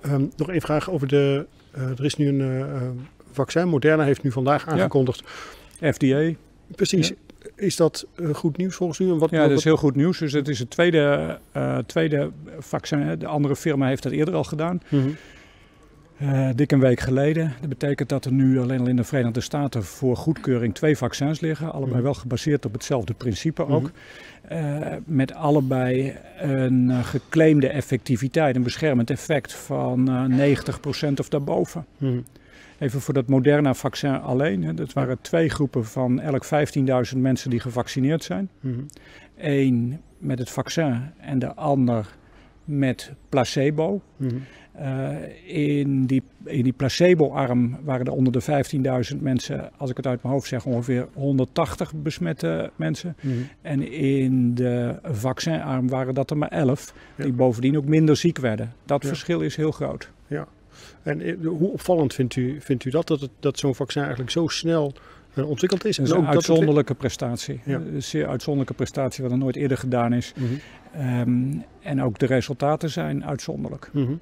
Ehm, nog één vraag over de. eh, er is nu een eh, eh, vaccin. Moderna heeft nu vandaag aangekondigd. FDA. Precies. Is dat goed nieuws volgens u? En wat, Ja, wat- dat is heel goed nieuws. Dus het is het tweede, eh, tweede vaccin. De andere firma heeft dat eerder al gedaan. Mhm. Eh, dik een week geleden. Dat betekent dat er nu alleen al in de Verenigde Staten voor goedkeuring twee vaccins liggen. Allebei Mhm. wel gebaseerd op hetzelfde principe Mhm. ook. Eh, met allebei een eh, geclaimde effectiviteit, een beschermend effect van eh 90% of daarboven. Mhm. Even voor dat Moderna-vaccin alleen. Hè. Dat waren twee groepen van elk 15.000 mensen die gevaccineerd zijn. Mhm. Eén met het vaccin en de ander met placebo. Eh, in die, in die placebo-arm waren er onder de 15.000 mensen, als ik het uit mijn hoofd zeg, ongeveer 180 besmette mensen. Mhm. En in de vaccinarm waren dat er maar 11, Ja. die bovendien ook minder ziek werden. Dat Ja. verschil is heel groot. En eh, hoe opvallend vindt u, vindt u dat, dat, het, dat zo'n vaccin eigenlijk zo snel ontwikkeld is? Dat is En een het- uitzonderlijke prestatie. Ja. Een zeer uitzonderlijke prestatie, wat er nooit eerder gedaan is. Mhm. Ehm, en ook de resultaten zijn uitzonderlijk. Mhm.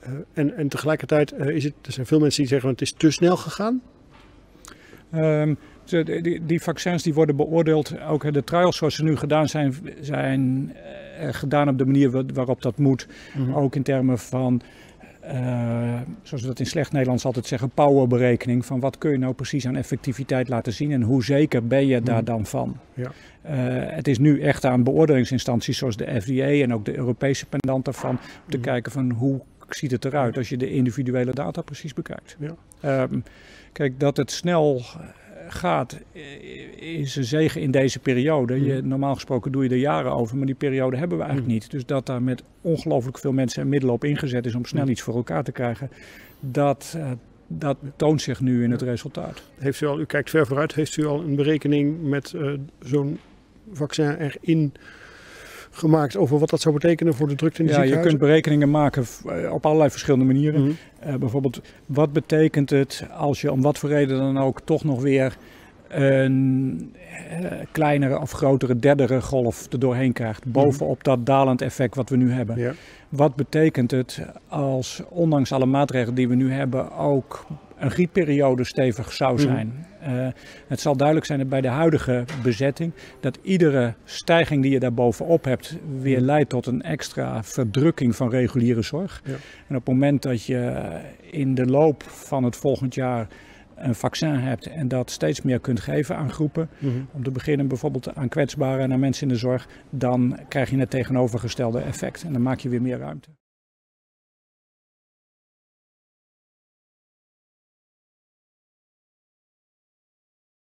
Eh, en, en tegelijkertijd eh, is het, er zijn veel mensen die zeggen het is te snel gegaan. Ehm, ze- die, die- vaccins die worden beoordeeld, ook de trials zoals ze nu gedaan zijn, zijn eh, gedaan op de manier wa- waarop dat moet. Mhm. Ook in termen van, eh, zoals we dat in slecht Nederlands altijd zeggen, powerberekening. Van wat kun je nou precies aan effectiviteit laten zien en hoe zeker ben je daar Mhm. dan van? Ja. Eh, het is nu echt aan beoordelingsinstanties zoals de FDA en ook de Europese pendant daarvan om te Mhm. kijken van hoe ziet het eruit als je de individuele data precies bekijkt. Ja. Ehm, kijk, dat het snel gaat eh, is een zegen in deze periode. Je, Mhm. normaal gesproken doe je er jaren over, maar die periode hebben we eigenlijk Mhm. niet. Dus dat daar met ongelooflijk veel mensen en middelen op ingezet is om snel Mhm. iets voor elkaar te krijgen, dat, eh, dat toont zich nu in het resultaat. Heeft u al, u kijkt ver vooruit, heeft u al een berekening met eh, zo'n vaccin erin gemaakt over wat dat zou betekenen voor de drukte in de Ja, je ziekenhuizen? kunt berekeningen maken eh, op allerlei verschillende manieren. Mhm. Eh, bijvoorbeeld, wat betekent het als je om wat voor reden dan ook toch nog weer een eh, kleinere of grotere derde golf er doorheen krijgt, bovenop dat dalend effect wat we nu hebben. Ja. Wat betekent het als, ondanks alle maatregelen die we nu hebben, ook een grieperiode stevig zou Mhm. zijn? Eh, het zal duidelijk zijn dat bij de huidige bezetting dat iedere stijging die je daar bovenop hebt weer Mhm. leidt tot een extra verdrukking van reguliere zorg. Ja. En op het moment dat je in de loop van het volgend jaar een vaccin hebt en dat steeds meer kunt geven aan groepen, Mhm. om te beginnen bijvoorbeeld aan kwetsbaren en aan mensen in de zorg, dan krijg je het tegenovergestelde effect en dan maak je weer meer ruimte.